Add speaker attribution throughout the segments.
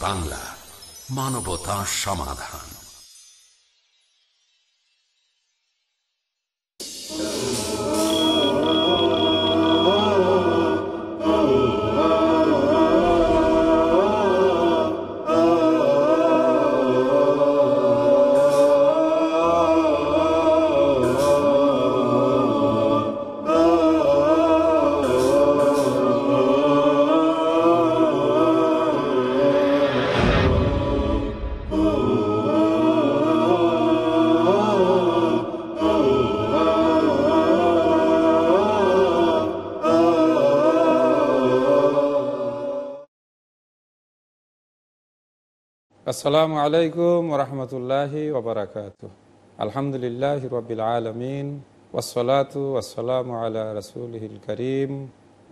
Speaker 1: বাংলা মানবতা সমাধান।
Speaker 2: আসসালামু আলাইকুম রহমতুল্লাহি ওবরাকাত আলহামদুলিল্লাহ রবিল আলমিন ওসলাতু ওসালাম আলা রসুলহিল করিম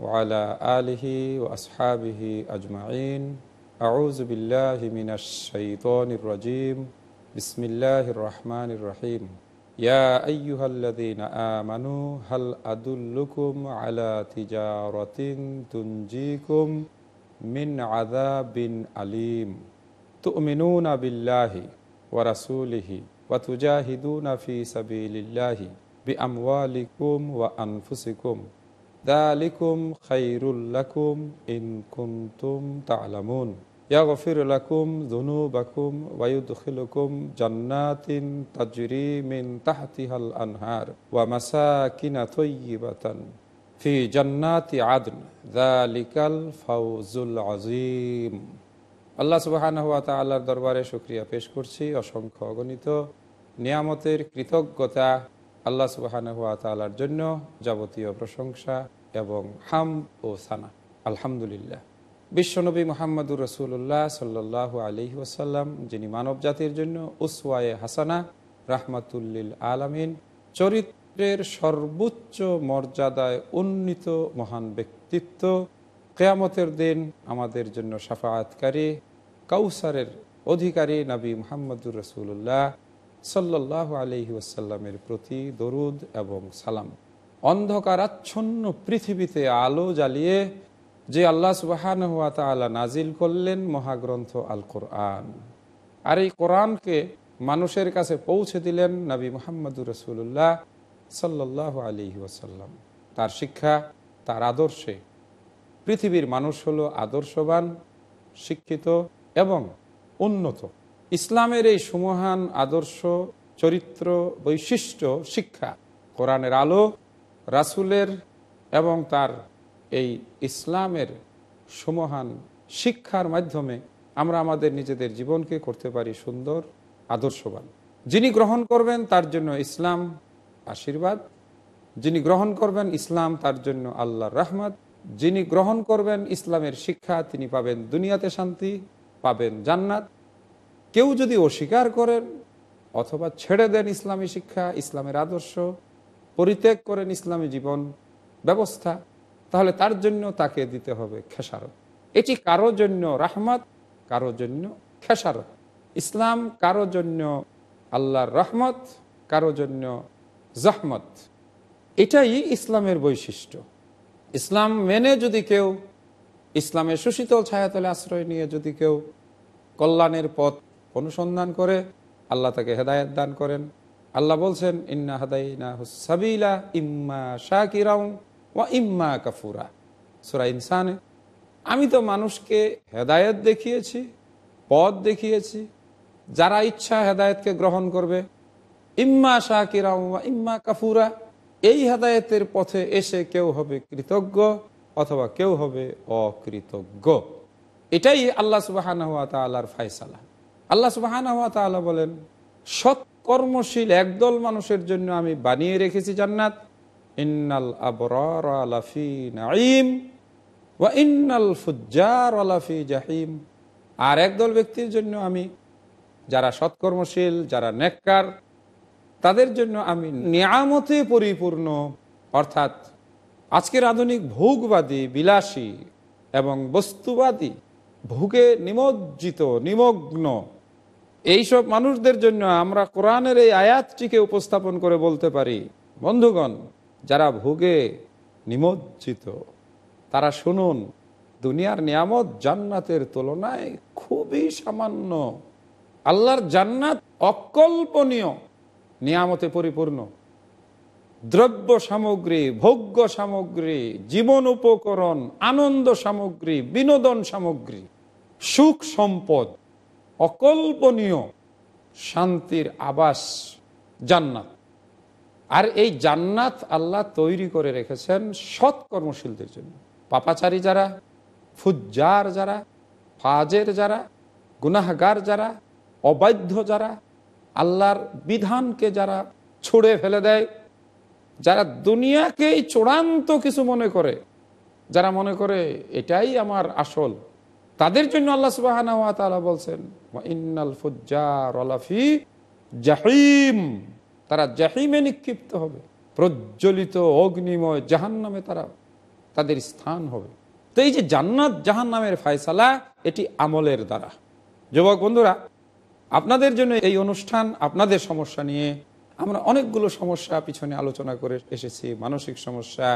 Speaker 2: ওয়ালা আলিহি ও আসহাবিহি আজমাইন। আউজ বিল্লাহি মিনাশ-শাইতানির রাজিম। বিসমিল্লাহির রহমানির রহিম। আমানু, হাল আদুল্লুকুম আলা তিজারাতিন তুনজিকুম মিন আযাবিন আলিম। তুমিনুনা تؤمنون بالله ورسوله وتجاهدون في سبيل الله بأموالكم وأنفسكم. ذلكم خير لكم إن كنتم تعلمون. يغفر لكم ذنوبكم ويدخلكم جنات تجري من تحتها الأنهار ومساكن طيبة في جنات عدن. ذلك الفوز العظيم. আল্লাহ সুবাহান হুয়া তাল্লাহর দরবারে শুক্রিয়া পেশ করছি। অসংখ্য অগণিত নিয়ামতের কৃতজ্ঞতা আল্লাহ সুবাহান হুয়া তাল্লার জন্য যাবতীয় প্রশংসা এবং হাম ও সানা। আলহামদুলিল্লাহ। বিশ্বনবী মোহাম্মদুর রসুল্লাহ সাল্লাহ আলি ওসাল্লাম যিনি মানব জাতির জন্য উসওয়ায়ে হাসানা, রাহমাতুল্লিল আলামিন, চরিত্রের সর্বোচ্চ মর্যাদায় উন্নীত মহান ব্যক্তিত্ব, কেয়ামতের দিন আমাদের জন্য সাফায়াতকারী কাউসারের অধিকারী নবী মোহাম্মদুর রসুল্লাহ সাল্লাহ আলহি ওসাল্লামের প্রতি দরুদ এবং সালাম। অন্ধকারাচ্ছন্ন পৃথিবীতে আলো জ্বালিয়ে যে আল্লাহ সুবাহান হুয়া তালা নাজিল করলেন মহাগ্রন্থ আল কোরআন আর এই কোরআনকে মানুষের কাছে পৌঁছে দিলেন নবী মোহাম্মদুর রসুল্লাহ সাল্লাহ আলহি ওসাল্লাম তার শিক্ষা, তার আদর্শে পৃথিবীর মানুষ হলো আদর্শবান, শিক্ষিত এবং উন্নত। ইসলামের এই সুমহান আদর্শ, চরিত্র, বৈশিষ্ট্য, শিক্ষা, কোরআনের আলো, রাসুলের এবং তার এই ইসলামের সুমহান শিক্ষার মাধ্যমে আমরা আমাদের নিজেদের জীবনকে করতে পারি সুন্দর, আদর্শবান। যিনি গ্রহণ করবেন তার জন্য ইসলাম আশীর্বাদ। যিনি গ্রহণ করবেন ইসলাম তার জন্য আল্লাহর রহমত। যিনি গ্রহণ করবেন ইসলামের শিক্ষা, তিনি পাবেন দুনিয়াতে শান্তি। পাবেন জান্নাত। কেউ যদি অস্বীকার করেন অথবা ছেড়ে দেন ইসলামী শিক্ষা, ইসলামের আদর্শ, পরিত্যাগ করেন ইসলামী জীবন ব্যবস্থা, তাহলে তার জন্য তাকে দিতে হবে খেসারত। এটি কারও জন্য রাহমত, কারও জন্য খেসারত। ইসলাম কারও জন্য আল্লাহর রহমত, কারও জন্য জাহমত। এটাই ইসলামের বৈশিষ্ট্য। ইসলাম মেনে যদি কেউ ইসলামের সুশীতল ছায়াতলে আশ্রয় নিয়ে যদি কেউ কল্যাণের পথ অনুসন্ধান করে, আল্লাহ তাকে হেদায়ত দান করেন। আল্লাহ বলছেন, ইন্না হাদাইনা হুসাবিলা ইম্মা শাকিরাউ ওয়া ইম্মা কাফুরা। সুরা ইনসানে আমি তো মানুষকে হেদায়ত দেখিয়েছি, পথ দেখিয়েছি, যারা ইচ্ছা হেদায়তকে গ্রহণ করবে। ইম্মা শাকিরাউ ওয়া ইম্মা কাফুরা, এই হেদায়তের পথে এসে কেউ হবে কৃতজ্ঞ। অথবা কেউ হবে অকৃতজ্ঞ। এটাই আল্লাহ সুবাহান তালার ফায়সালা। আল্লাহ সুবাহান তালা বলেন, সৎ কর্মশীল একদল মানুষের জন্য আমি বানিয়ে রেখেছি জান্নাত। ইন্নাল আবরাফি নাইম ওয়া ইন্নাল আলাফি জাহিম। আর একদল ব্যক্তির জন্য আমি, যারা সৎকর্মশীল যারা নেককার, তাদের জন্য আমি নিয়ামতে পরিপূর্ণ। অর্থাৎ আজকের আধুনিক ভোগবাদী, বিলাসী এবং বস্তুবাদী, ভোগে নিমজ্জিত, নিমগ্ন, এইসব মানুষদের জন্য আমরা কোরআনের এই আয়াতটিকে উপস্থাপন করে বলতে পারি, বন্ধুগণ, যারা ভোগে নিমজ্জিত, তারা শুনুন, দুনিয়ার নিয়ামত জান্নাতের তুলনায় খুবই সামান্য। আল্লাহর জান্নাত অকল্পনীয়, নিয়ামতে পরিপূর্ণ। দ্রব্য সামগ্রী, ভোগ্য সামগ্রী, জীবন উপকরণ, আনন্দ সামগ্রী, বিনোদন সামগ্রী, সুখ সম্পদ, অকল্পনীয় শান্তির আবাস, জান্নাত। আর এই জান্নাত আল্লাহ তৈরি করে রেখেছেন সৎ কর্মশীলদের জন্য। পাপাচারী যারা, ফুজ্জার যারা, ফাজের যারা, গুনাহগার যারা, অবাধ্য যারা, আল্লাহর বিধানকে যারা ছুড়ে ফেলে দেয় যারা দুনিয়াকেই চূড়ান্ত কিছু মনে করে, যারা মনে করে এটাই আমার আসল, তাদের জন্য আল্লাহ সুবাহ বলছেন জাহিম তারা জাহিমে নিক্ষিপ্ত হবে, প্রজ্বলিত অগ্নিময় জাহান নামে তারা তাদের স্থান হবে। তো এই যে জান্নাত জাহান নামের ফায়সালা, এটি আমলের দ্বারা। যুবক বন্ধুরা, আপনাদের জন্য এই অনুষ্ঠান আপনাদের সমস্যা নিয়ে আমরা অনেকগুলো সমস্যা পিছনে আলোচনা করে এসেছি। মানসিক সমস্যা,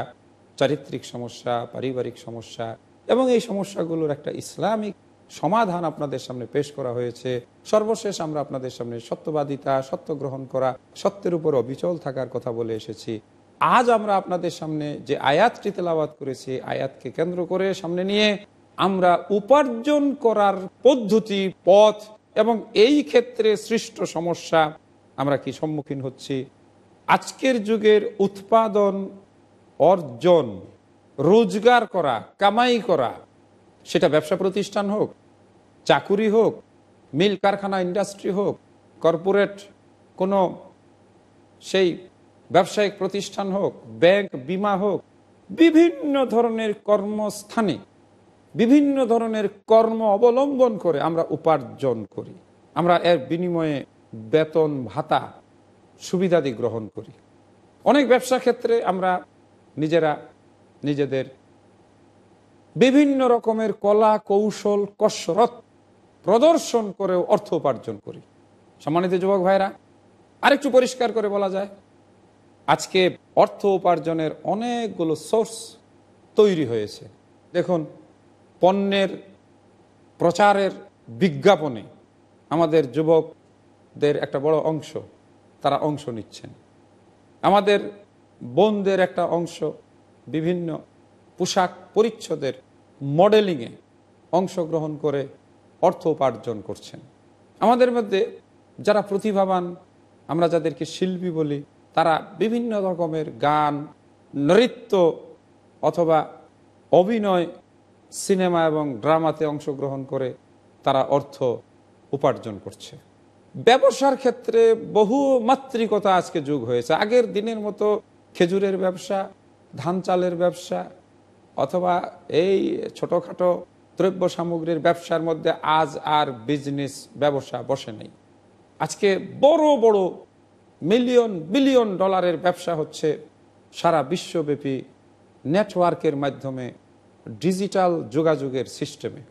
Speaker 2: চারিত্রিক সমস্যা, পারিবারিক সমস্যা এবং এই সমস্যাগুলোর একটা ইসলামিক সমাধান আপনাদের সামনে পেশ করা হয়েছে। সর্বশেষ আমরা আপনাদের সামনে সত্যবাদিতা সত্য গ্রহণ করা, সত্যের উপর অবিচল থাকার কথা বলে এসেছি। আজ আমরা আপনাদের সামনে যে আয়াতটি তেলাবাদ করেছি আয়াতকে কেন্দ্র করে সামনে নিয়ে আমরা উপার্জন করার পদ্ধতি, পথ এবং এই ক্ষেত্রে সৃষ্ট সমস্যা আমরা কি সম্মুখীন হচ্ছি? আজকের যুগের উৎপাদন, অর্জন, রোজগার করা, কামাই করা, সেটা ব্যবসা প্রতিষ্ঠান হোক, চাকুরি হোক, মিল কারখানা ইন্ডাস্ট্রি হোক, কর্পোরেট কোনো সেই ব্যবসায়িক প্রতিষ্ঠান হোক, ব্যাংক, বিমা হোক, বিভিন্ন ধরনের কর্মস্থানে, বিভিন্ন ধরনের কর্ম অবলম্বন করে আমরা উপার্জন করি। আমরা এর বিনিময়ে বেতন ভাতা সুবিধাদি গ্রহণ করি। অনেক ব্যবসা ক্ষেত্রে আমরা নিজেরা নিজেদের বিভিন্ন রকমের কলা, কৌশল, কসরত প্রদর্শন করে অর্থ উপার্জন করি। সম্মানিত যুবক ভাইরা আরেকটু পরিষ্কার করে বলা যায়, আজকে অর্থ উপার্জনের অনেকগুলো সোর্স তৈরি হয়েছে। দেখুন, পণ্যের প্রচারের বিজ্ঞাপনে আমাদের যুবকদের একটা বড় অংশ, তারা অংশ নিচ্ছেন। আমাদের বোনদের একটা অংশ, বিভিন্ন পোশাক পরিচ্ছদের মডেলিংয়ে অংশগ্রহণ করে অর্থ উপার্জন করছেন। আমাদের মধ্যে যারা প্রতিভাবান, আমরা যাদেরকে শিল্পী বলি, তারা বিভিন্ন রকমের গান, নৃত্য অথবা অভিনয়, সিনেমা এবং ড্রামাতে অংশগ্রহণ করে তারা অর্থ উপার্জন করছে। ব্যবসার ক্ষেত্রে বহু মাত্রিকতা আজকে যুগ হয়েছে। আগের দিনের মতো খেজুরের ব্যবসা, ধান চালের ব্যবসা, অথবা এই ছোটোখাটো দ্রব্য সামগ্রীর ব্যবসার মধ্যে আজ আর বিজনেস ব্যবসা বসে নেই। আজকে বড় বড় মিলিয়ন বিলিয়ন ডলারের ব্যবসা হচ্ছে সারা বিশ্বব্যাপী নেটওয়ার্কের মাধ্যমে ডিজিটাল যোগাযোগের সিস্টেমে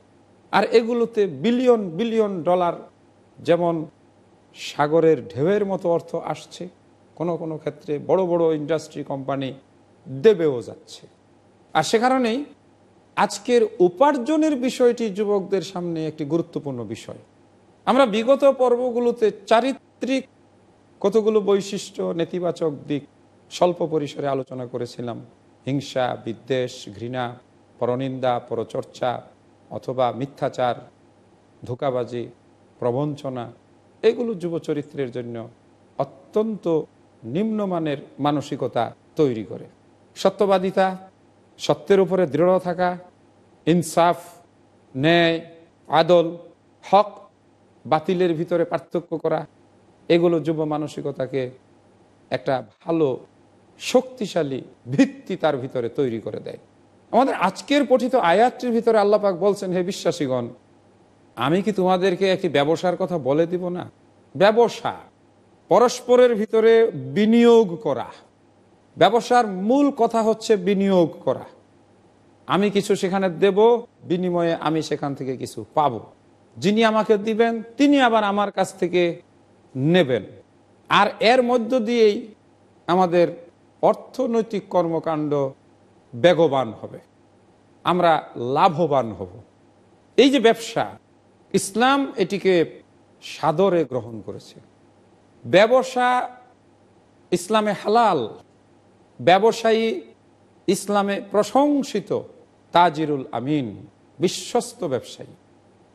Speaker 2: আর এগুলোতে বিলিয়ন বিলিয়ন ডলার যেমন সাগরের ঢেউয়ের মতো অর্থ আসছে। কোনো কোনো ক্ষেত্রে বড় বড় ইন্ডাস্ট্রি কোম্পানি দেবেও যাচ্ছে। আর সে কারণেই আজকের উপার্জনের বিষয়টি যুবকদের সামনে একটি গুরুত্বপূর্ণ বিষয়। আমরা বিগত পর্বগুলোতে চারিত্রিক কতগুলো বৈশিষ্ট্য, নেতিবাচক দিক স্বল্প পরিসরে আলোচনা করেছিলাম। হিংসা, বিদ্বেষ, ঘৃণা, পরনিন্দা, পরচর্চা অথবা মিথ্যাচার, ধোকাবাজি, প্রবঞ্চনা এগুলো যুব চরিত্রের জন্য অত্যন্ত নিম্নমানের মানসিকতা তৈরি করে। সত্যবাদিতা, সত্যের উপরে দৃঢ় থাকা, ইনসাফ, ন্যায়, আদল, হক, বাতিলের ভিতরে পার্থক্য করা, এগুলো যুব মানসিকতাকে একটা ভালো, শক্তিশালী ভিত্তি তার ভিতরে তৈরি করে দেয়। আমাদের আজকের পঠিত আয়াতটির ভিতরে আল্লাপাক বলছেন, হে বিশ্বাসীগণ আমি কি তোমাদেরকে একটি ব্যবসার কথা বলে দিব না? ব্যবসা, পরস্পরের ভিতরে বিনিয়োগ করা। ব্যবসার মূল কথা হচ্ছে বিনিয়োগ করা। আমি কিছু সেখানে দেব, বিনিময়ে আমি সেখান থেকে কিছু পাব। যিনি আমাকে দিবেন, তিনি আবার আমার কাছ থেকে নেবেন। আর এর মধ্য দিয়েই আমাদের অর্থনৈতিক কর্মকাণ্ড বেগবান হবে। আমরা লাভবান হব। এই যে ব্যবসা ইসলাম এটিকে সাদরে গ্রহণ করেছে। ব্যবসা ইসলামে হালাল, ব্যবসায়ী ইসলামে প্রশংসিত তাজিরুল আমিন, বিশ্বস্ত ব্যবসায়ী।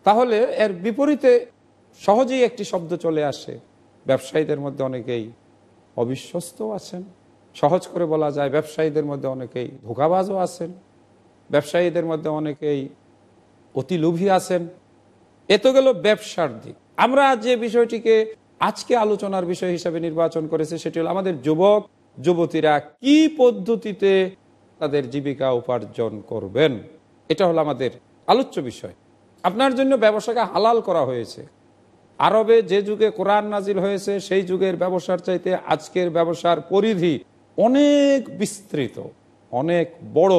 Speaker 2: তাহলে এর বিপরীতে সহজেই একটি শব্দ চলে আসে। ব্যবসায়ীদের মধ্যে অনেকেই অবিশ্বস্ত আছেন। সহজ করে বলা যায় ব্যবসায়ীদের মধ্যে অনেকেই ধোকাবাজও আছেন। ব্যবসায়ীদের মধ্যে অনেকেই অতি লোভী আছেন। এ তো গেল ব্যবসার দিক। আমরা যে বিষয়টিকে আজকে আলোচনার বিষয় হিসাবে নির্বাচন করেছে, সেটি হলো আমাদের যুবক, যুবতীরা কি পদ্ধতিতে তাদের জীবিকা উপার্জন করবেন? এটা হলো আমাদের আলোচ্য বিষয়। আপনার জন্য ব্যবসাকে হালাল করা হয়েছে। আরবে যে যুগে কোরআন নাজিল হয়েছে, সেই যুগের ব্যবসার চাইতে আজকের ব্যবসার পরিধি অনেক বিস্তৃত, অনেক বড়।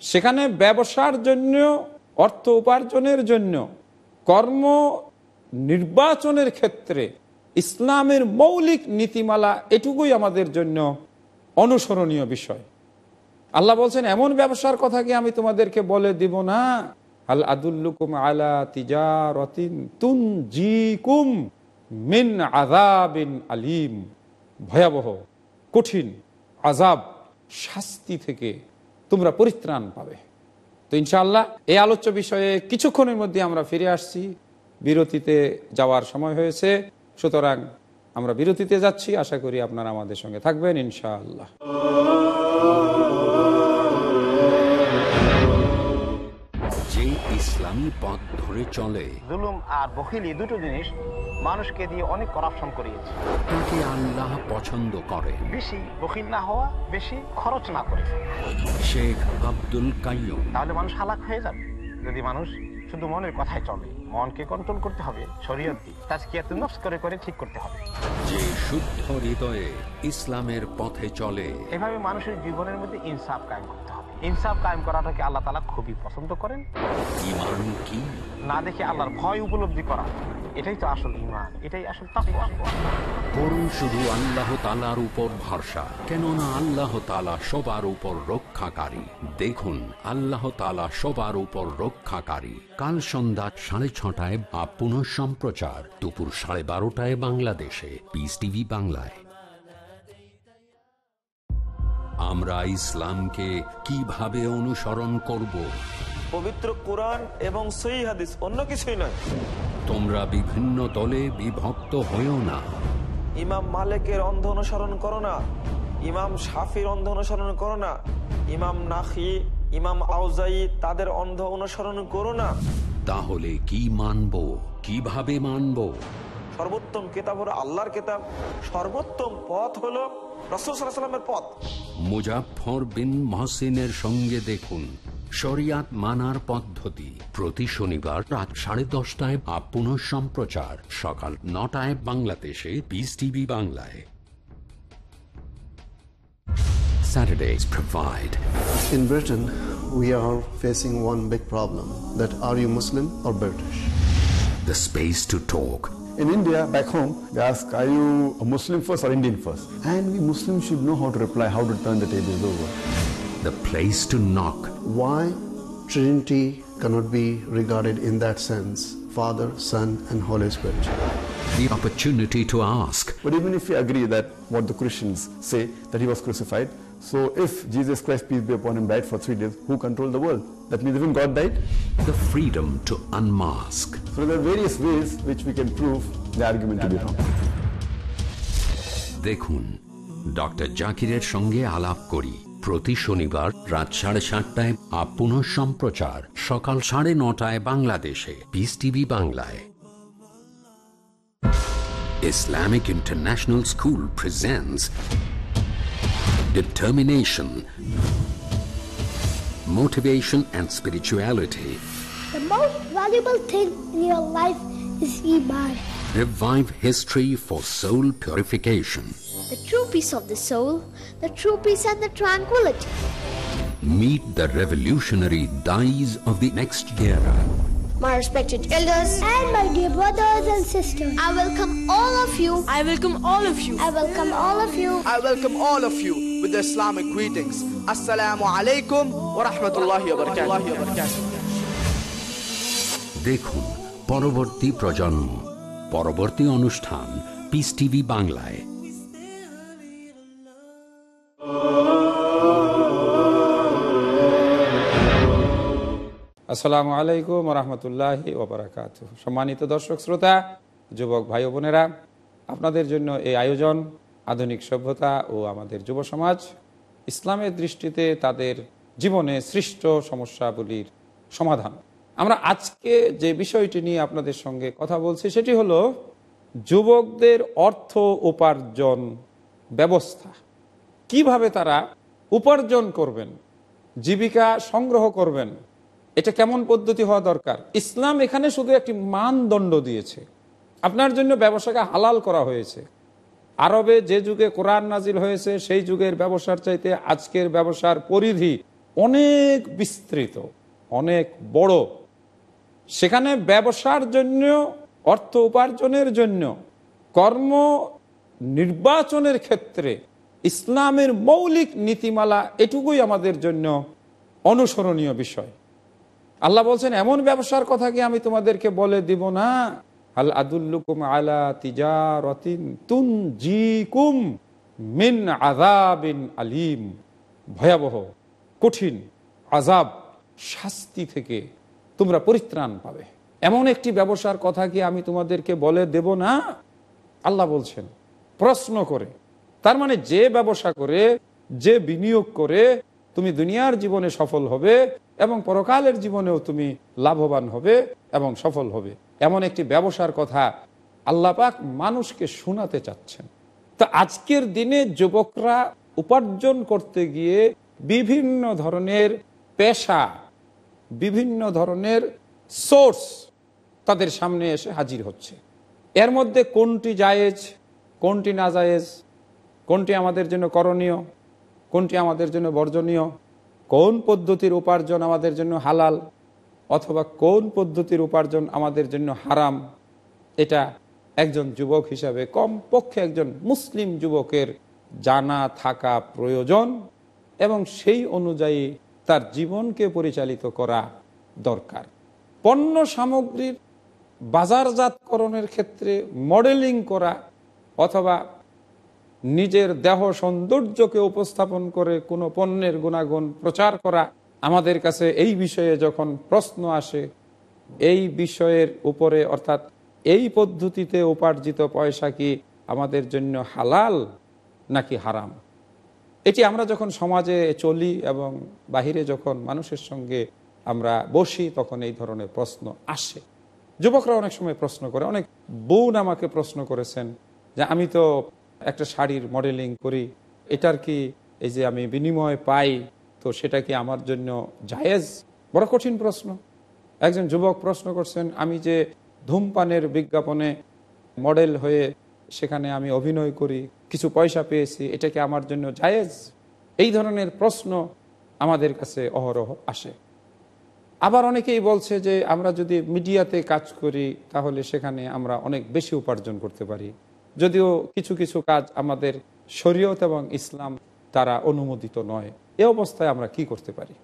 Speaker 2: সেখানে ব্যবসার জন্য অর্থ উপার্জনের জন্য কর্ম নির্বাচনের ক্ষেত্রে ইসলামের মৌলিক নীতিমালা এটুকুই আমাদের জন্য অনুসরণীয় বিষয়। আল্লাহ বলছেন, এমন ব্যবসার কথা কি আমি তোমাদেরকে বলে দিব না? আল আদুল্লুকুম আলা তিজারতিন তুন জিকুম মিন আজাবিন আলিম। ভয়াবহ, কঠিন আজাব শাস্তি থেকে তোমরা পরিত্রাণ পাবে। তো ইনশাল্লাহ এই আলোচ্য বিষয়ে কিছুক্ষণের মধ্যে আমরা ফিরে আসছি। বিরতিতে যাওয়ার সময় হয়েছে। সুতরাং আমরা বিরতিতে যাচ্ছি। আশা করি আপনারা আমাদের সঙ্গে থাকবেন ইনশাআল্লাহ।
Speaker 1: ইসলামী পথ ধরে চলে।
Speaker 3: জুলুম আর বখিলি দুটো জিনিস মানুষকে দিয়ে অনেক করাপশন করিয়েছে।
Speaker 1: তাকে আল্লাহ পছন্দ করে।
Speaker 3: বেশি বখিল না হওয়া বেশি খরচ না করে।
Speaker 1: শেখ আব্দুল কাইয়ুম।
Speaker 3: তাহলে মানুষ হালাক হয়ে যাবে। যদি মানুষ শুধু মনের কথায় চলে মনকে কন্ট্রোল করতে হবে শরীয়ত দিয়ে। তাজকিয়াত নফস করে করে ঠিক করতে হবে।
Speaker 1: যে শুদ্ধ হৃদয়ে ইসলামের পথে চলে।
Speaker 3: এভাবে মানুষের জীবনের মধ্যে ইনসাফ কায়েম করতে হবে। ইনসাফ কায়েম করাটাকে আল্লাহ তালা খুবই পছন্দ করেন।
Speaker 1: কি
Speaker 3: না দেখে আল্লাহর ভয় উপলব্ধি করা। এটাই তো আসল ইমান এটাই আসল
Speaker 1: করুন শুধু আল্লাহ তালার উপর ভরসা, কেননা আল্লাহ তালা সবার উপর রক্ষাকারী। দেখুন, আল্লাহ তালা সবার উপর রক্ষাকারী। কাল সন্ধ্যা সাড়ে ছটায় বা পুনঃ সম্প্রচার দুপুর সাড়ে বারোটায় বাংলাদেশে। পিস টিভি বাংলায়। আমরা ইসলামকে কীভাবে অনুসরণ করব?
Speaker 4: পবিত্র কোরআন এবং সই হাদিস অন্য কিছুই নয়।
Speaker 1: তোমরা বিভিন্ন দলে বিভক্ত হয়েও না।
Speaker 4: ইমাম মালিকের অন্ধ অনুসরণ করো না। ইমাম শাফির অন্ধ অনুসরণ করো না। ইমাম নাখি ইমাম আউজাই তাদের অন্ধ অনুসরণ করো না।
Speaker 1: তাহলে কি মানব? কীভাবে মানব?
Speaker 4: সর্বোত্তম কেতাব হলো আল্লাহর কেতাব। সর্বোত্তম পথ হলো রসুল সাল্লামের পথ।
Speaker 1: মুজাফর বিন মহসিনের সঙ্গে দেখুন শরিয়াত মানার পদ্ধতি প্রতি শনিবার রাত সাড়ে দশটায় বা পুনঃ সম্প্রচার সকাল নটায় বাংলাদেশে পিস টিভি বাংলায় Saturdays provide
Speaker 5: In Britain, we are facing one big problem that are you Muslim or British?
Speaker 1: the space to talk
Speaker 6: In India, back home, they ask, are you a Muslim first or Indian first? And we Muslims should know how to reply, how to turn the tables over.
Speaker 1: the place to knock
Speaker 5: Why Trinity cannot be regarded in that sense Father, Son, and Holy Spirit?
Speaker 1: the opportunity to ask
Speaker 6: But even if we agree that what the Christians say, that he was crucified, so if Jesus Christ, peace be upon him, died for three days, who controlled the world? That means even God died?
Speaker 1: the freedom to unmask
Speaker 6: So there are various ways which we can prove the argument to be wrong.
Speaker 1: দেখুন doctor জাকিরের সঙ্গে আলাপ করি প্রতি শনিবার রাত সাড়ে সাতটায় আপ পুনঃ সম্প্রচার সকাল সাড়ে নটায় বাংলাদেশে পিস টিভি বাংলায় Islamic international school presents determination motivation and spirituality
Speaker 7: The most valuable thing in your life is Iman.
Speaker 1: revive history for soul purification
Speaker 7: The true peace of the soul, the true peace and the tranquility.
Speaker 1: meet the revolutionary dyes of the next era
Speaker 7: My respected elders and my dear brothers and sisters, I welcome all of you.
Speaker 8: I welcome all of you.
Speaker 7: I welcome all of you
Speaker 8: I welcome all of you with the Islamic greetings. Assalamu alaikum wa rahmatullahi wa barakatuh.
Speaker 1: দেখুন পরবর্তী প্রজন্ম পরবর্তী অনুষ্ঠান piece TV বাংলায়
Speaker 2: আসসালামু আলাইকুম রহমতুল্লাহ ওবরাকাত সম্মানিত দর্শক, শ্রোতা, যুবক ভাই বোনেরা, আপনাদের জন্য এই আয়োজন আধুনিক সভ্যতা ও আমাদের যুব সমাজ, ইসলামের দৃষ্টিতে তাদের জীবনে সৃষ্ট সমস্যাগুলির সমাধান। আমরা আজকে যে বিষয়টি নিয়ে আপনাদের সঙ্গে কথা বলছি, সেটি হলো যুবকদের অর্থ উপার্জন ব্যবস্থা। কীভাবে তারা উপার্জন করবেন, জীবিকা সংগ্রহ করবেন এটা কেমন পদ্ধতি হওয়া দরকার? ইসলাম এখানে শুধু একটি মানদণ্ড দিয়েছে। আপনার জন্য ব্যবসাকে হালাল করা হয়েছে। আরবে যে যুগে কোরআন নাজিল হয়েছে, সেই যুগের ব্যবসার চাইতে আজকের ব্যবসার পরিধি অনেক বিস্তৃত, অনেক বড়। সেখানে ব্যবসার জন্য অর্থ উপার্জনের জন্য কর্ম নির্বাচনের ক্ষেত্রে ইসলামের মৌলিক নীতিমালা এটুকুই আমাদের জন্য অনুসরণীয় বিষয়। আল্লাহ বলছেন, এমন ব্যবসার কথা কি আমি তোমাদেরকে বলে দিব না? আল আদুল্লুকুম আলা তিজারতিন তুন জিকুম মিন আযাবিন আলিম। ভয়াবহ, কঠিন আজাব শাস্তি থেকে তোমরা পরিত্রাণ পাবে। এমন একটি ব্যবসার কথা কি আমি তোমাদেরকে বলে দেব না? আল্লাহ বলছেন, প্রশ্ন করে, তার মানে যে ব্যবসা করে, যে বিনিয়োগ করে, তুমি দুনিয়ার জীবনে সফল হবে এবং পরকালের জীবনেও তুমি লাভবান হবে এবং সফল হবে। এমন একটি ব্যবসার কথা আল্লাপাক মানুষকে শোনাতে চাচ্ছেন। তো আজকের দিনে যুবকরা উপার্জন করতে গিয়ে বিভিন্ন ধরনের পেশা, বিভিন্ন ধরনের সোর্স তাদের সামনে এসে হাজির হচ্ছে। এর মধ্যে কোনটি জায়েজ, কোনটি না জায়েজ, কোনটি আমাদের জন্য করণীয়, কোনটি আমাদের জন্য বর্জনীয় কোন পদ্ধতির উপার্জন আমাদের জন্য হালাল অথবা কোন পদ্ধতির উপার্জন আমাদের জন্য হারাম, এটা একজন যুবক হিসাবে, কমপক্ষে একজন মুসলিম যুবকের জানা থাকা প্রয়োজন এবং সেই অনুযায়ী তার জীবনকে পরিচালিত করা দরকার। পণ্য সামগ্রীর বাজারজাতকরণের ক্ষেত্রে মডেলিং করা অথবা নিজের দেহ সৌন্দর্যকে উপস্থাপন করে কোনো পণ্যের গুণাগুণ প্রচার করা আমাদের কাছে এই বিষয়ে যখন প্রশ্ন আসে, এই বিষয়ের উপরে অর্থাৎ এই পদ্ধতিতে উপার্জিত পয়সা কি আমাদের জন্য হালাল নাকি হারাম? এটি আমরা যখন সমাজে চলি এবং বাহিরে যখন মানুষের সঙ্গে আমরা বসি, তখন এই ধরনের প্রশ্ন আসে। যুবকরা অনেক সময় প্রশ্ন করে। অনেক বোন আমাকে প্রশ্ন করেছেন যে, আমি তো একটা শাড়ির মডেলিং করি, এটার কি এই যে আমি বিনিময় পাই, তো সেটা কি আমার জন্য জায়েজ? বড় কঠিন প্রশ্ন। একজন যুবক প্রশ্ন করছেন, আমি যে ধূমপানের বিজ্ঞাপনে মডেল হয়ে সেখানে আমি অভিনয় করি, কিছু পয়সা পেয়েছি, এটা কি আমার জন্য জায়েজ? এই ধরনের প্রশ্ন আমাদের কাছে অহরহ আসে। আবার অনেকেই বলছে যে, আমরা যদি মিডিয়াতে কাজ করি, তাহলে সেখানে আমরা অনেক বেশি উপার্জন করতে পারি। যদিও কিছু কিছু কাজ আমাদের শরীয়ত এবং ইসলাম তারা অনুমোদিত নয়, এ অবস্থায় আমরা কি করতে পারি?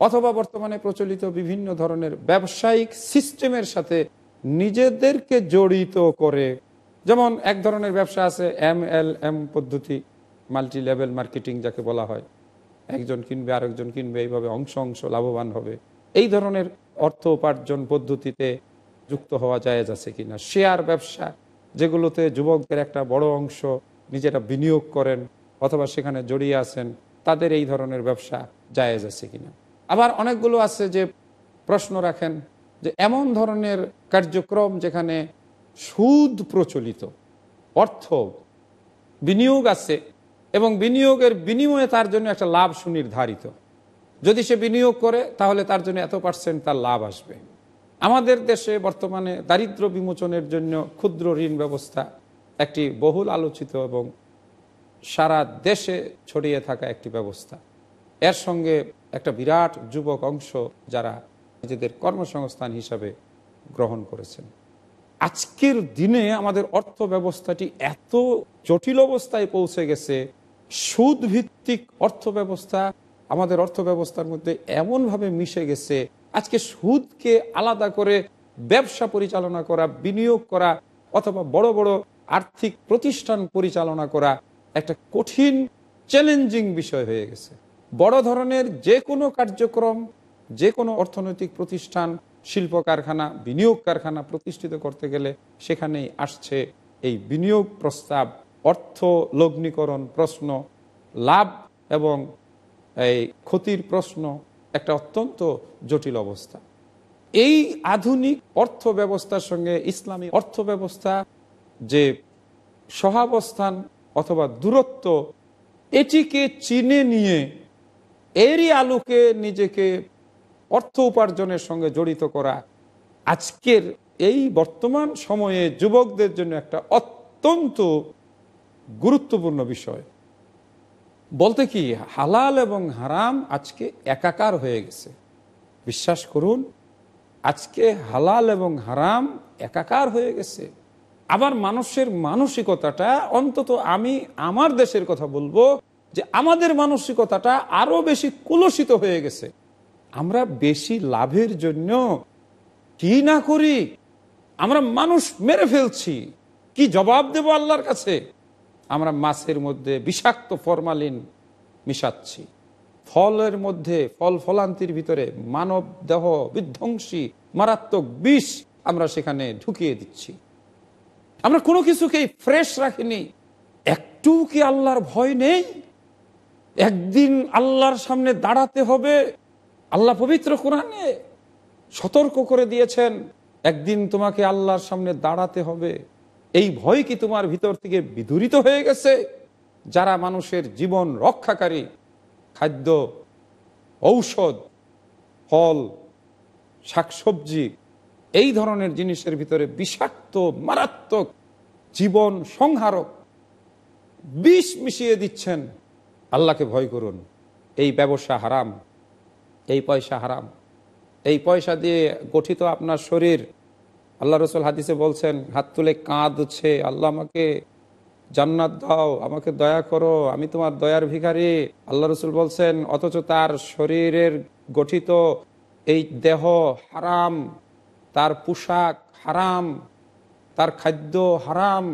Speaker 2: অথবা বর্তমানে প্রচলিত বিভিন্ন ধরনের ব্যবসায়িক সিস্টেমের সাথে নিজেদেরকে জড়িত করে, যেমন এক ধরনের ব্যবসা আছে এম এল এম পদ্ধতি মাল্টি লেভেল মার্কেটিং যাকে বলা হয়। একজন কিনবে, আরেকজন কিনবে, এইভাবে অংশ অংশ লাভবান হবে। এই ধরনের অর্থ উপার্জন পদ্ধতিতে যুক্ত হওয়া যায় আছে কিনা? শেয়ার ব্যবসা যেগুলোতে যুবকদের একটা বড় অংশ নিজেরা বিনিয়োগ করেন অথবা সেখানে জড়িয়ে আছেন, তাদের এই ধরনের ব্যবসা জায়েজ আছে কিনা। আবার অনেকগুলো আছে যে প্রশ্ন রাখেন যে এমন ধরনের কার্যক্রম যেখানে সুদ প্রচলিত, অর্থ, বিনিয়োগ আছে এবং বিনিয়োগের বিনিময়ে তার জন্য একটা লাভ সুনির্ধারিত। যদি সে বিনিয়োগ করে, তাহলে তার জন্য এত পার্সেন্ট তার লাভ আসবে। আমাদের দেশে বর্তমানে দারিদ্র বিমোচনের জন্য ক্ষুদ্র ঋণ ব্যবস্থা একটি বহুল আলোচিত এবং সারা দেশে ছড়িয়ে থাকা একটি ব্যবস্থা। এর সঙ্গে একটা বিরাট যুবক অংশ যারা নিজেদের কর্মসংস্থান হিসাবে গ্রহণ করেছেন। আজকের দিনে আমাদের অর্থ ব্যবস্থাটি এত জটিল অবস্থায় পৌঁছে গেছে সুদ ভিত্তিক অর্থ ব্যবস্থা আমাদের অর্থ ব্যবস্থার মধ্যে এমনভাবে মিশে গেছে আজকে সুদকে আলাদা করে ব্যবসা পরিচালনা করা, বিনিয়োগ করা অথবা বড় বড় আর্থিক প্রতিষ্ঠান পরিচালনা করা একটা কঠিন চ্যালেঞ্জিং বিষয় হয়ে গেছে। বড় ধরনের যে কোনো কার্যক্রম, যে কোনো অর্থনৈতিক প্রতিষ্ঠান, শিল্প কারখানা, বিনিয়োগ কারখানা প্রতিষ্ঠিত করতে গেলে সেখানেই আসছে এই বিনিয়োগ প্রস্তাব, অর্থ লগ্নিকরণ প্রশ্ন, লাভ এবং এই ক্ষতির প্রশ্ন একটা অত্যন্ত জটিল অবস্থা। এই আধুনিক অর্থ ব্যবস্থার সঙ্গে ইসলামী অর্থ ব্যবস্থা যে সহাবস্থান অথবা দূরত্ব, এটিকে চিনে নিয়ে এরই আলোকে নিজেকে অর্থ উপার্জনের সঙ্গে জড়িত করা আজকের এই বর্তমান সময়ে যুবকদের জন্য একটা অত্যন্ত গুরুত্বপূর্ণ বিষয়। বলতে কি, হালাল এবং হারাম আজকে একাকার হয়ে গেছে। বিশ্বাস করুন, আজকে হালাল এবং হারাম একাকার হয়ে গেছে। আবার মানুষের মানসিকতাটা, অন্তত আমি আমার দেশের কথা বলব, যে আমাদের মানসিকতাটা আরও বেশি কুলসিত হয়ে গেছে। আমরা বেশি লাভের জন্য কি না করি? আমরা মানুষ মেরে ফেলছি। কি জবাব দেব আল্লাহর কাছে? আমরা মাছের মধ্যে বিষাক্ত ফরমালিন মিশাচ্ছি। ফলের মধ্যে ফল ফলান্তির ভিতরে মানব দেহ বিধ্বংসী, মারাত্মক বিষ আমরা সেখানে ঢুকিয়ে দিচ্ছি। আমরা কোনো কিছুকেই ফ্রেশ রাখিনি। একটু কি আল্লাহর ভয় নেই? একদিন আল্লাহর সামনে দাঁড়াতে হবে। আল্লাহ পবিত্র কোরআনে সতর্ক করে দিয়েছেন, একদিন তোমাকে আল্লাহর সামনে দাঁড়াতে হবে। এই ভয় কি তোমার ভিতর থেকে বিদূরিত হয়ে গেছে? যারা মানুষের জীবন রক্ষাকারী, খাদ্য, ঔষধ, ফল, শাকসবজি, এই ধরনের জিনিসের ভিতরে বিষাক্ত, মারাত্মক, জীবন সংহারক বিষ মিশিয়ে দিচ্ছেন। আল্লাহকে ভয় করুন। এই ব্যবসা হারাম, এই পয়সা হারাম। এই পয়সা দিয়ে গঠিত আপনার শরীর আল্লাহ রসুল হাদিসে বলছেন, হাত তুলে কাঁদছে। আল্লাহ আমাকে জান্নাত দাও, আমাকে দয়া করো, আমি তোমার দয়ার ভিখারি। আল্লাহ রসুল বলছেন, অথচ তার শরীরের গঠিত এই দেহ হারাম, তার পোশাক হারাম, তার খাদ্য হারাম।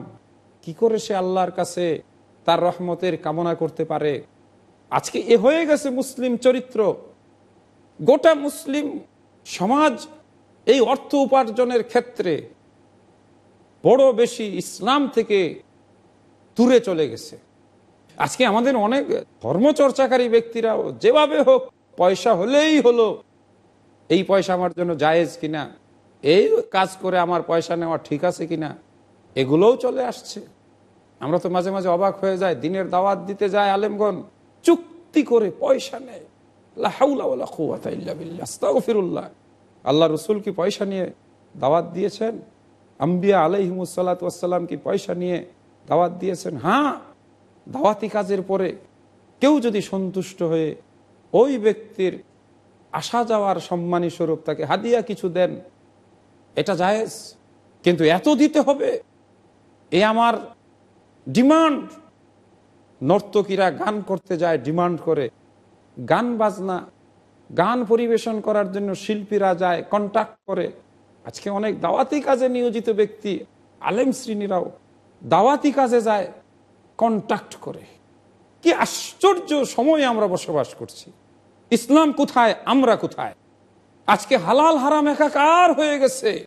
Speaker 2: কি করে সে আল্লাহর কাছে তার রহমতের কামনা করতে পারে? আজকে এ হয়ে গেছে মুসলিম চরিত্র। গোটা মুসলিম সমাজ এই অর্থ উপার্জনের ক্ষেত্রে বড় বেশি ইসলাম থেকে দূরে চলে গেছে। আজকে আমাদের অনেক ধর্মচর্চাকারী ব্যক্তিরাও যেভাবে হোক পয়সা হলেই হলো, এই পয়সা আমার জন্য জায়েজ কিনা, এই কাজ করে আমার পয়সা নেওয়া ঠিক আছে কিনা, এগুলোও চলে আসছে। আমরা তো মাঝে মাঝে অবাক হয়ে যায় দিনের দাওয়াত দিতে যায় আলেমগন চুক্তি করে পয়সা নেয়। আল্লাহ রসুল কি পয়সা নিয়ে দাওয়াত দিয়েছেন? আম্বিয়া আলহিমুসাল্লাতাম কি পয়সা নিয়ে দাওয়াত দিয়েছেন? হ্যাঁ দাওয়াতি কাজের পরে কেউ যদি সন্তুষ্ট হয়ে ওই ব্যক্তির আসা যাওয়ার সম্মানী স্বরূপ তাকে হাদিয়া কিছু দেন, এটা জায়েজ। কিন্তু এত দিতে হবে? এ আমার ডিমান্ড। নর্তকীরা গান করতে যায়, ডিমান্ড করে। গান বাজনা গান পরিবেশন করার জন্য শিল্পীরা যায় কন্ট্যাক্ট করে। আজকে অনেক দাওয়াতি কাজে নিয়োজিত ব্যক্তি, আলেম শ্রেণীরাও দাওয়াতি কাজে যায় কন্ট্যাক্ট করে। কি আশ্চর্য সময়ে আমরা বসবাস করছি। ইসলাম কোথায়, আমরা কোথায়? আজকে হালাল হারাম একাকার হয়ে গেছে।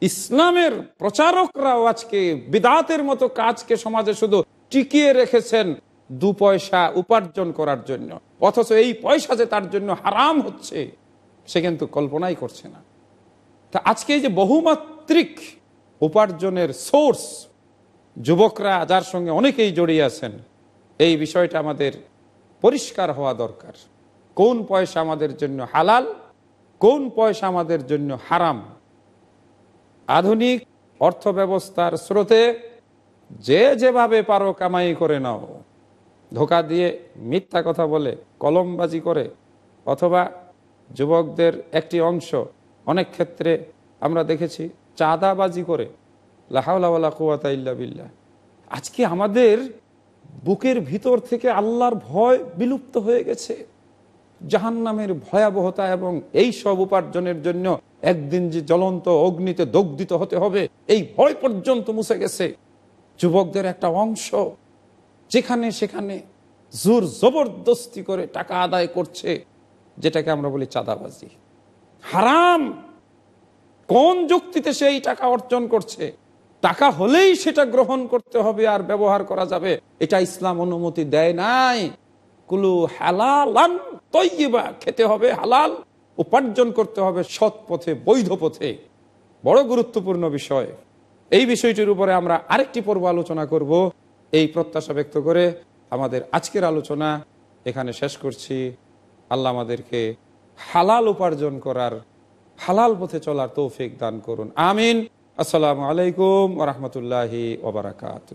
Speaker 2: ইসলামের প্রচারকরাও আজকে বিদাতের মতো কাজকে সমাজে শুধু টিকিয়ে রেখেছেন দু পয়সা উপার্জন করার জন্য। অথচ এই পয়সা যে তার জন্য হারাম হচ্ছে, সে কিন্তু কল্পনাই করছে না। তা আজকে যে বহুমাত্রিক উপার্জনের সোর্স, যুবকরা যার সঙ্গে অনেকেই জড়িয়ে আছেন, এই বিষয়টা আমাদের পরিষ্কার হওয়া দরকার। কোন পয়সা আমাদের জন্য হালাল, কোন পয়সা আমাদের জন্য হারাম? আধুনিক অর্থ ব্যবস্থার স্রোতে যে যেভাবে পারো কামাই করে নাও। ধোকা দিয়ে মিথ্যা কথা বলে, কলমবাজি করে, অথবা যুবকদের একটি অংশ। অনেক ক্ষেত্রে আমরা দেখেছি চাঁদাবাজি করে। লাহাউলা কুয়াতা ইল্লা বিল্লাহ। আজকে আমাদের বুকের ভিতর থেকে আল্লাহর ভয় বিলুপ্ত হয়ে গেছে। জাহান্নামের ভয়াবহতা এবং এই সব উপার্জনের জন্য একদিন যে জ্বলন্ত অগ্নিতে দগ্ধিত হতে হবে, এই ভয় পর্যন্ত মুছে গেছে। যুবকদের একটা অংশ। যেখানে সেখানে জোর জবরদস্তি করে টাকা আদায় করছে, যেটাকে আমরা বলি চাঁদাবাজি। হারাম! কোন যুক্তিতে সেই টাকা অর্জন করছে? টাকা হলেই সেটা গ্রহণ করতে হবে আর ব্যবহার করা যাবে। এটা ইসলাম অনুমতি দেয় নাই। কুলু হালালান তৈবা খেতে হবে হালাল, উপার্জন করতে হবে সৎ পথে, বৈধ পথে। বড় গুরুত্বপূর্ণ বিষয়। এই বিষয়টির উপরে আমরা আরেকটি পর্ব আলোচনা করব। এই প্রত্যাশা ব্যক্ত করে আমাদের আজকের আলোচনা এখানে শেষ করছি। আল্লাহ আমাদেরকে হালাল উপার্জন করার হালাল পথে চলার তৌফিক দান করুন। আমিন। আসসালামু আলাইকুম ওরহমতুল্লাহি ওবরাকাত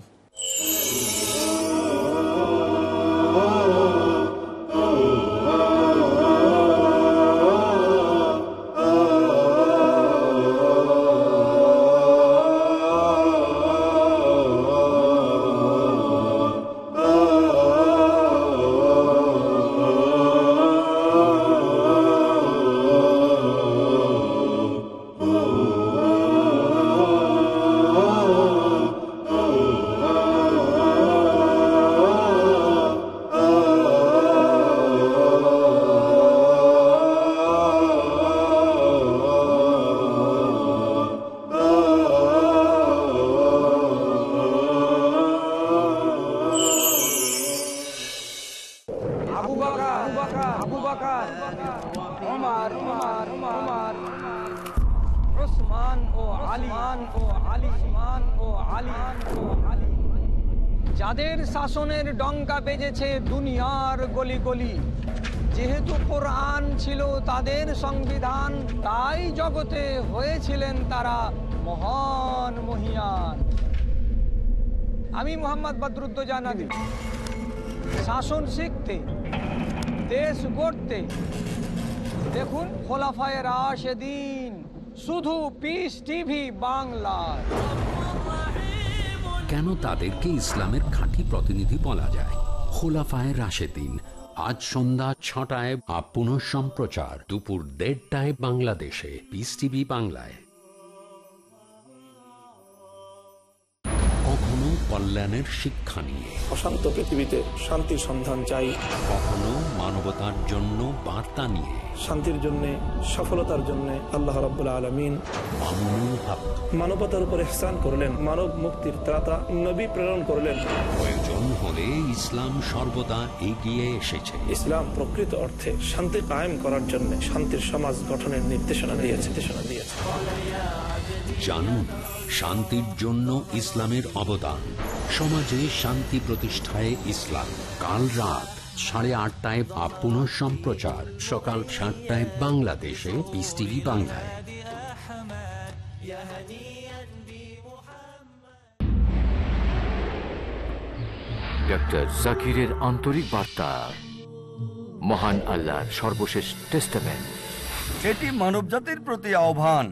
Speaker 9: বেজেছে দুনিয়ার গলি গলি। যেহেতু কোরআন ছিল তাদের সংবিধান, তাই জগতে হয়েছিলেন তারা মহান মহিয়ান। আমি মোহাম্মদ বদরুদ্দোজানাদি শাসন শিখতে, দেশ গড়তে, দেখুন খোলাফায় রাশেদিন, শুধু পিস টিভি বাংলায়।
Speaker 1: কেন তাদেরকে ইসলামের খাঁটি প্রতিনিধি বলা যায়? খোলাফায় রাশেদিন আজ সন্ধ্যা ছটায় আপ পুনঃ সম্প্রচার দুপুর দেড়টায় বাংলাদেশে। পিস টিভি বাংলায়। কল্যাণের শিক্ষা নিয়ে।
Speaker 10: অশান্ত পৃথিবীতে শান্তির সন্ধান চাই।
Speaker 1: কখনো মানবতার জন্য বার্তা নিয়ে।
Speaker 10: শান্তির জন্য সফলতার জন্য আল্লাহ রাব্বুল আলমিন
Speaker 1: মামুনুল হক।
Speaker 10: মানবতার উপর ইহসান করলেন মানব মুক্তির ত্রাতা নবী প্রেরণ করলেন।
Speaker 1: প্রয়োজন হলে ইসলাম সর্বদা এগিয়ে এসেছে।
Speaker 10: ইসলাম প্রকৃত অর্থে শান্তি কায়েম করার জন্য শান্তির সমাজ গঠনের নির্দেশনা দিয়েছে নির্দেশনা দিয়েছে।
Speaker 1: জানুন শান্তির জন্য ইসলামের অবদান। সমাজে শান্তি প্রতিষ্ঠায় ইসলাম। কাল রাত সাড়ে আটটায় বা পুনঃ সম্প্রচার। সকাল সাতটায় বাংলাদেশে পিস টিভি বাংলায়।
Speaker 11: ডক্টর জাকিরের আন্তরিক বার্তা। মহান আল্লাহর সর্বশেষ টেস্টামেন্ট
Speaker 12: এটি মানবজাতির প্রতি আহ্বান।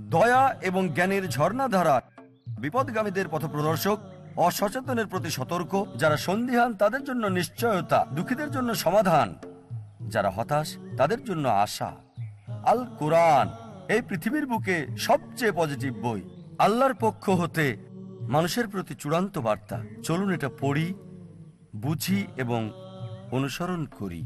Speaker 12: দয়া এবং জ্ঞানের ঝর্ণাধারা বিপদগামীদের পথপ্রদর্শক, অসচেতনের প্রতি সতর্ক, যারা সন্দিহান, তাদের জন্য নিশ্চয়তা, দুঃখীদের জন্য সমাধান, যারা হতাশ, তাদের জন্য আশা। আল কোরআন, এই পৃথিবীর বুকে সবচেয়ে পজিটিভ বই। আল্লাহর পক্ষ হতে মানুষের প্রতি চূড়ান্ত বার্তা। চলুন এটা পড়ি, বুঝি এবং অনুসরণ করি।